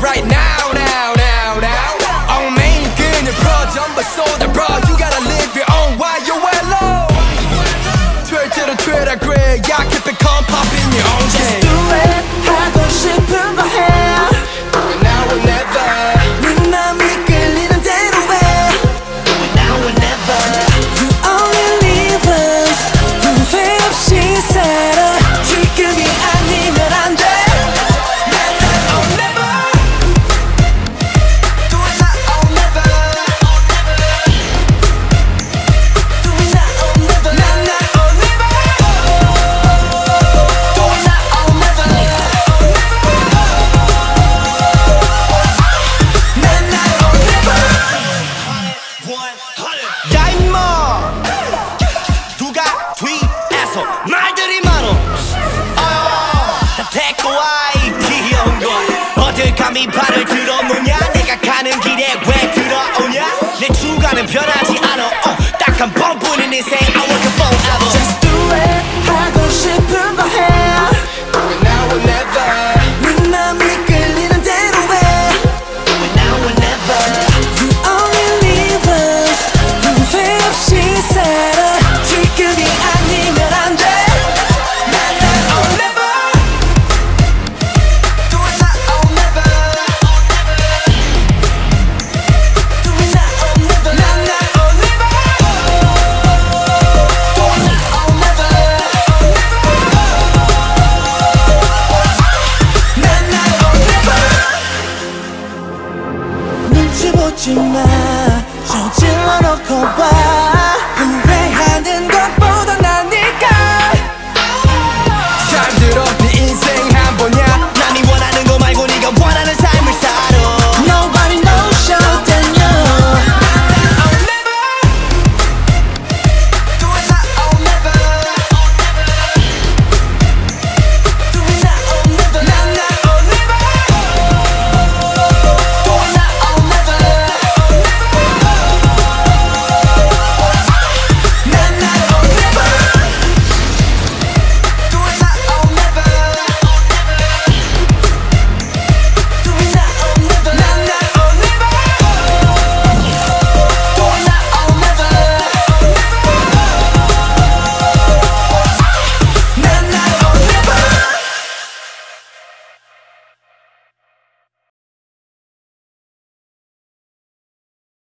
right now, now, now, now. On main, 그녀 pro jumper 야 임마! 누가 뒤에서 말들이 많어? 어, 다 데리고 와이 귀여운 걸 어딜 감히 발을 들어놓냐? 내가 가는 길에 왜 들어오냐? 내 주관은 변하지 않아. 어, 딱한 번뿐인 인생 I work 웃지마. 저질러 놓고 봐.